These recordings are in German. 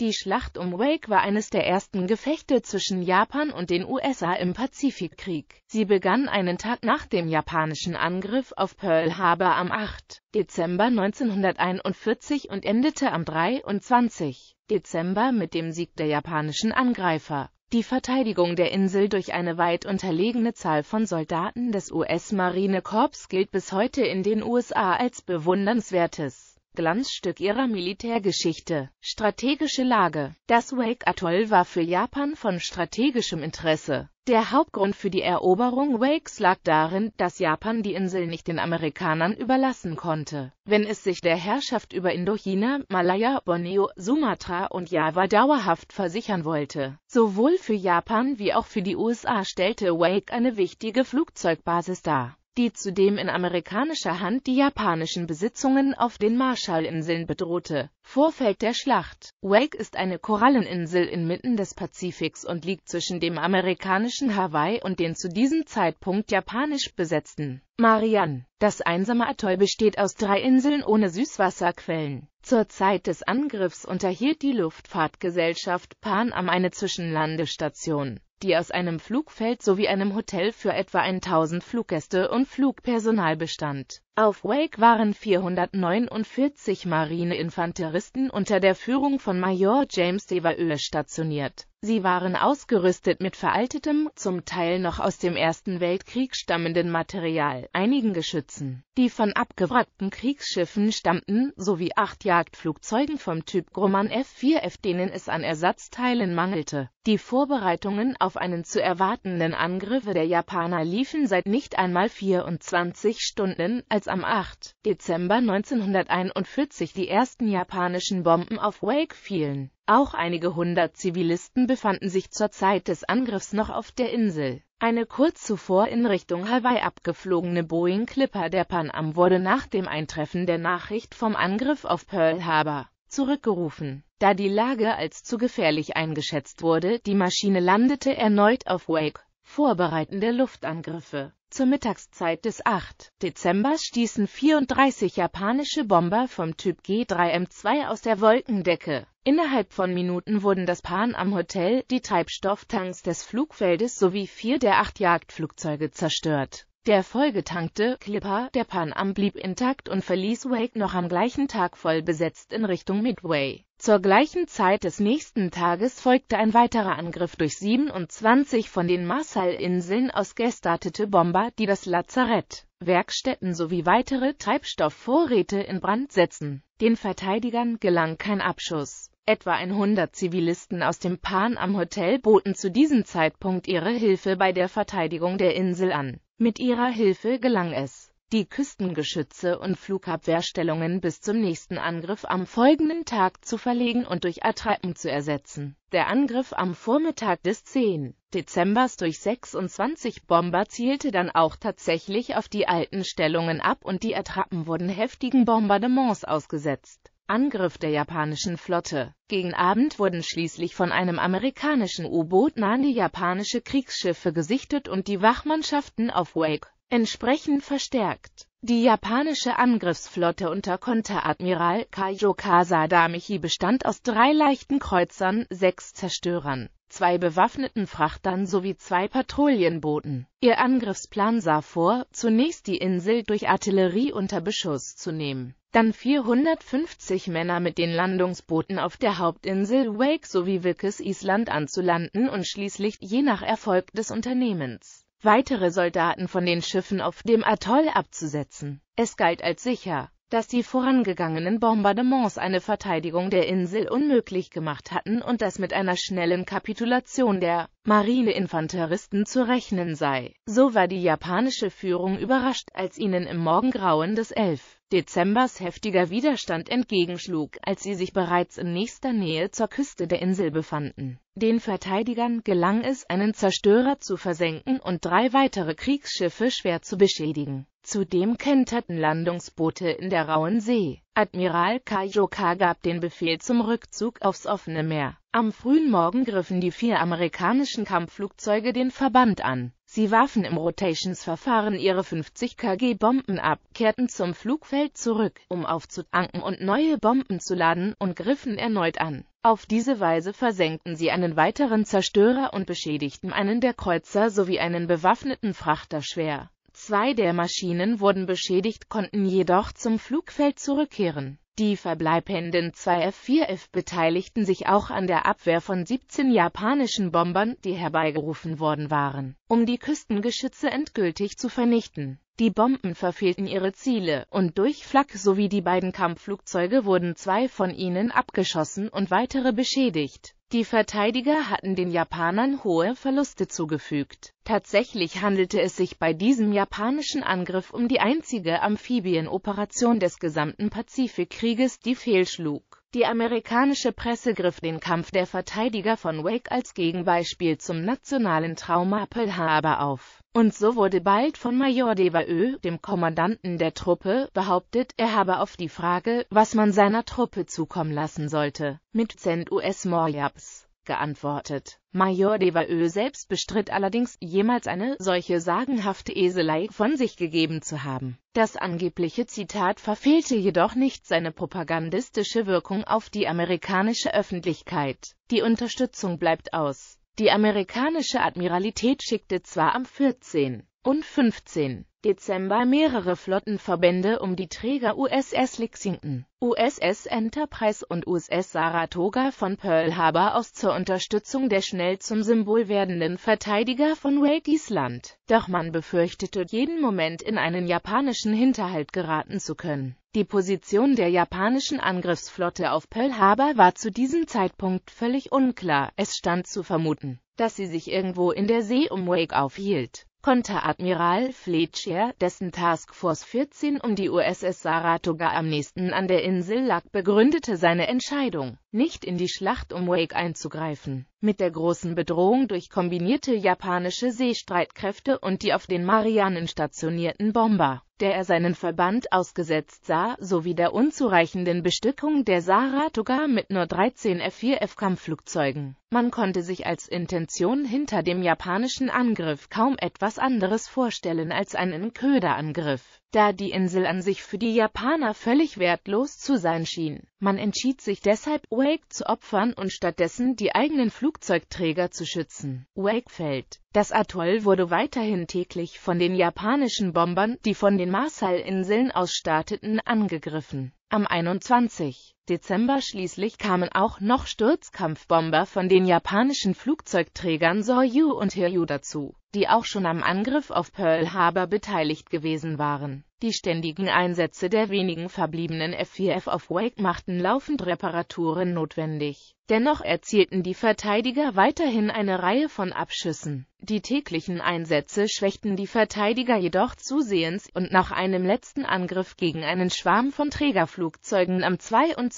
Die Schlacht um Wake war eines der ersten Gefechte zwischen Japan und den USA im Pazifikkrieg. Sie begann einen Tag nach dem japanischen Angriff auf Pearl Harbor am 8. Dezember 1941 und endete am 23. Dezember mit dem Sieg der japanischen Angreifer. Die Verteidigung der Insel durch eine weit unterlegene Zahl von Soldaten des US-Marinekorps gilt bis heute in den USA als bewundernswertes Glanzstück ihrer Militärgeschichte. Strategische Lage Das Wake-Atoll war für Japan von strategischem Interesse. Der Hauptgrund für die Eroberung Wakes lag darin, dass Japan die Insel nicht den Amerikanern überlassen konnte, wenn es sich der Herrschaft über Indochina, Malaya, Borneo, Sumatra und Java dauerhaft versichern wollte. Sowohl für Japan wie auch für die USA stellte Wake eine wichtige Flugzeugbasis dar die zudem in amerikanischer Hand die japanischen Besitzungen auf den Marshallinseln bedrohte. Vorfeld der Schlacht Wake ist eine Koralleninsel inmitten des Pazifiks und liegt zwischen dem amerikanischen Hawaii und den zu diesem Zeitpunkt japanisch besetzten Marianne. Das einsame Atoll besteht aus drei Inseln ohne Süßwasserquellen. Zur Zeit des Angriffs unterhielt die Luftfahrtgesellschaft Pan Am eine Zwischenlandestation die aus einem Flugfeld sowie einem Hotel für etwa 1000 Fluggäste und Flugpersonal bestand. Auf Wake waren 449 Marineinfanteristen unter der Führung von Major James Devereux stationiert. Sie waren ausgerüstet mit veraltetem, zum Teil noch aus dem Ersten Weltkrieg stammenden Material, einigen Geschützen, die von abgewrackten Kriegsschiffen stammten, sowie acht Jagdflugzeugen vom Typ Grumman F-4F, denen es an Ersatzteilen mangelte. Die Vorbereitungen auf einen zu erwartenden Angriff der Japaner liefen seit nicht einmal 24 Stunden, als am 8. Dezember 1941 die ersten japanischen Bomben auf Wake fielen. Auch einige hundert Zivilisten befanden sich zur Zeit des Angriffs noch auf der Insel. Eine kurz zuvor in Richtung Hawaii abgeflogene Boeing Clipper der Pan Am wurde nach dem Eintreffen der Nachricht vom Angriff auf Pearl Harbor zurückgerufen, da die Lage als zu gefährlich eingeschätzt wurde. Die Maschine landete erneut auf Wake. Vorbereitende Luftangriffe zur Mittagszeit des 8. Dezember stießen 34 japanische Bomber vom Typ G3M2 aus der Wolkendecke. Innerhalb von Minuten wurden das Pan am Hotel, die Treibstofftanks des Flugfeldes sowie vier der acht Jagdflugzeuge zerstört. Der vollgetankte Clipper der Pan Am blieb intakt und verließ Wake noch am gleichen Tag voll besetzt in Richtung Midway. Zur gleichen Zeit des nächsten Tages folgte ein weiterer Angriff durch 27 von den Marshall-Inseln aus gestartete Bomber, die das Lazarett, Werkstätten sowie weitere Treibstoffvorräte in Brand setzen. Den Verteidigern gelang kein Abschuss. Etwa 100 Zivilisten aus dem Pan am Hotel boten zu diesem Zeitpunkt ihre Hilfe bei der Verteidigung der Insel an. Mit ihrer Hilfe gelang es die Küstengeschütze und Flugabwehrstellungen bis zum nächsten Angriff am folgenden Tag zu verlegen und durch Attrappen zu ersetzen. Der Angriff am Vormittag des 10. Dezembers durch 26 Bomber zielte dann auch tatsächlich auf die alten Stellungen ab und die Attrappen wurden heftigen Bombardements ausgesetzt. Angriff der japanischen Flotte. Gegen Abend wurden schließlich von einem amerikanischen U-Boot nahende japanische Kriegsschiffe gesichtet und die Wachmannschaften auf Wake entsprechend verstärkt. Die japanische Angriffsflotte unter Konteradmiral Kaioka Sadamichi bestand aus drei leichten Kreuzern, sechs Zerstörern, zwei bewaffneten Frachtern sowie zwei Patrouillenbooten. Ihr Angriffsplan sah vor, zunächst die Insel durch Artillerie unter Beschuss zu nehmen, dann 450 Männer mit den Landungsbooten auf der Hauptinsel Wake sowie Wilkes Island anzulanden und schließlich, je nach Erfolg des Unternehmens, weitere Soldaten von den Schiffen auf dem Atoll abzusetzen. Es galt als sicher, dass die vorangegangenen Bombardements eine Verteidigung der Insel unmöglich gemacht hatten und dass mit einer schnellen Kapitulation der Marineinfanteristen zu rechnen sei. So war die japanische Führung überrascht, als ihnen im Morgengrauen des 11. Dezembers heftiger Widerstand entgegenschlug, als sie sich bereits in nächster Nähe zur Küste der Insel befanden. Den Verteidigern gelang es, einen Zerstörer zu versenken und drei weitere Kriegsschiffe schwer zu beschädigen. Zudem kenterten Landungsboote in der Rauen See. Admiral Kaioka gab den Befehl zum Rückzug aufs offene Meer. Am frühen Morgen griffen die vier amerikanischen Kampfflugzeuge den Verband an. Sie warfen im Rotations-Verfahren ihre 50 kg Bomben ab, kehrten zum Flugfeld zurück, um aufzutanken und neue Bomben zu laden, und griffen erneut an. Auf diese Weise versenkten sie einen weiteren Zerstörer und beschädigten einen der Kreuzer sowie einen bewaffneten Frachter schwer. Zwei der Maschinen wurden beschädigt, konnten jedoch zum Flugfeld zurückkehren. Die verbleibenden zwei F-4F beteiligten sich auch an der Abwehr von 17 japanischen Bombern, die herbeigerufen worden waren, um die Küstengeschütze endgültig zu vernichten. Die Bomben verfehlten ihre Ziele, und durch Flak sowie die beiden Kampfflugzeuge wurden zwei von ihnen abgeschossen und weitere beschädigt. Die Verteidiger hatten den Japanern hohe Verluste zugefügt. Tatsächlich handelte es sich bei diesem japanischen Angriff um die einzige Amphibien-Operation des gesamten Pazifikkrieges, die fehlschlug. Die amerikanische Presse griff den Kampf der Verteidiger von Wake als Gegenbeispiel zum nationalen Trauma Pearl Harbor auf. Und so wurde bald von Major Devaeux, dem Kommandanten der Truppe, behauptet, er habe auf die Frage, was man seiner Truppe zukommen lassen sollte, mit Cent US Morjabs geantwortet. Major Devaeux selbst bestritt allerdings, jemals eine solche sagenhafte Eselei von sich gegeben zu haben. Das angebliche Zitat verfehlte jedoch nicht seine propagandistische Wirkung auf die amerikanische Öffentlichkeit. Die Unterstützung bleibt aus. Die amerikanische Admiralität schickte zwar am 14. und 15. Dezember mehrere Flottenverbände um die Träger USS Lexington, USS Enterprise und USS Saratoga von Pearl Harbor aus zur Unterstützung der schnell zum Symbol werdenden Verteidiger von Wake Island. Doch man befürchtete jeden Moment in einen japanischen Hinterhalt geraten zu können. Die Position der japanischen Angriffsflotte auf Pearl Harbor war zu diesem Zeitpunkt völlig unklar, es stand zu vermuten, dass sie sich irgendwo in der See um Wake aufhielt. Konteradmiral Fletcher, dessen Taskforce 14 um die USS Saratoga am nächsten an der Insel lag, begründete seine Entscheidung, nicht in die Schlacht um Wake einzugreifen, mit der großen Bedrohung durch kombinierte japanische Seestreitkräfte und die auf den Marianen stationierten Bomber der er seinen Verband ausgesetzt sah, sowie der unzureichenden Bestückung der Saratoga mit nur 13 F-4F-Kampfflugzeugen. Man konnte sich als Intention hinter dem japanischen Angriff kaum etwas anderes vorstellen als einen Köderangriff da die Insel an sich für die Japaner völlig wertlos zu sein schien. Man entschied sich deshalb, Wake zu opfern und stattdessen die eigenen Flugzeugträger zu schützen. Wake fällt. Das Atoll wurde weiterhin täglich von den japanischen Bombern, die von den Marshall-Inseln aus starteten, angegriffen. Am 21. Dezember schließlich kamen auch noch Sturzkampfbomber von den japanischen Flugzeugträgern Soryu und Hiryu dazu die auch schon am Angriff auf Pearl Harbor beteiligt gewesen waren. Die ständigen Einsätze der wenigen verbliebenen F-4F auf Wake machten laufend Reparaturen notwendig. Dennoch erzielten die Verteidiger weiterhin eine Reihe von Abschüssen. Die täglichen Einsätze schwächten die Verteidiger jedoch zusehends, und nach einem letzten Angriff gegen einen Schwarm von Trägerflugzeugen am 22.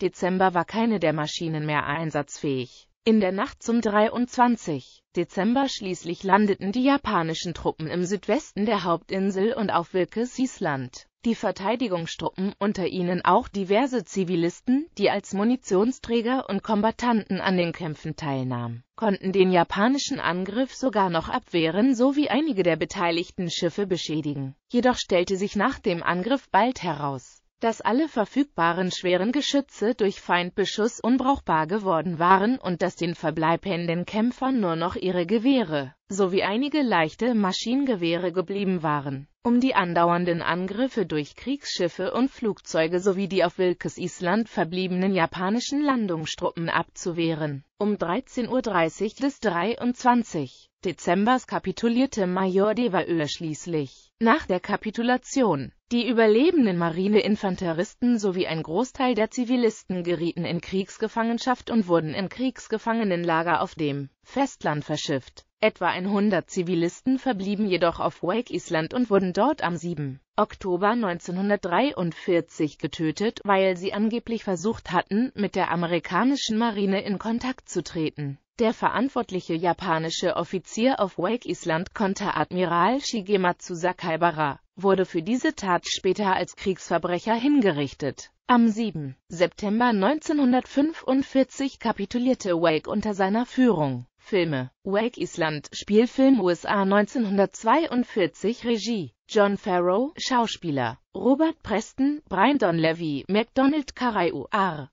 Dezember war keine der Maschinen mehr einsatzfähig. In der Nacht zum 23. Dezember schließlich landeten die japanischen Truppen im Südwesten der Hauptinsel und auf Wilkes Island. Die Verteidigungstruppen, unter ihnen auch diverse Zivilisten, die als Munitionsträger und Kombattanten an den Kämpfen teilnahmen, konnten den japanischen Angriff sogar noch abwehren sowie einige der beteiligten Schiffe beschädigen. Jedoch stellte sich nach dem Angriff bald heraus dass alle verfügbaren schweren Geschütze durch Feindbeschuss unbrauchbar geworden waren und dass den verbleibenden Kämpfern nur noch ihre Gewehre sowie einige leichte Maschinengewehre geblieben waren, um die andauernden Angriffe durch Kriegsschiffe und Flugzeuge sowie die auf Wilkes Island verbliebenen japanischen Landungstruppen abzuwehren. Um 13.30 Uhr des 23. Dezembers kapitulierte Major Devaeux schließlich. Nach der Kapitulation die überlebenden Marineinfanteristen sowie ein Großteil der Zivilisten gerieten in Kriegsgefangenschaft und wurden in Kriegsgefangenenlager auf dem Festland verschifft. Etwa 100 Zivilisten verblieben jedoch auf Wake Island und wurden dort am 7. Oktober 1943 getötet, weil sie angeblich versucht hatten, mit der amerikanischen Marine in Kontakt zu treten. Der verantwortliche japanische Offizier auf Wake Island, Konteradmiral Shigematsu Sakaibara, wurde für diese Tat später als Kriegsverbrecher hingerichtet. Am 7. September 1945 kapitulierte Wake unter seiner Führung. Filme Wake Island Spielfilm USA 1942 Regie John Farrow Schauspieler Robert Preston Brian Donlevy McDonald Carey U.R.